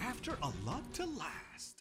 After a lot to last.